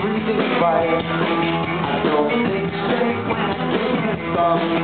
breathing fire. Thank you.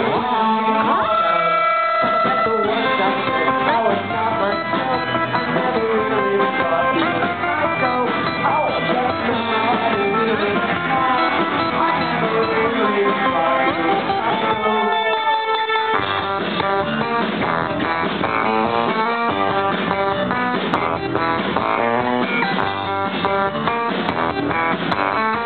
Música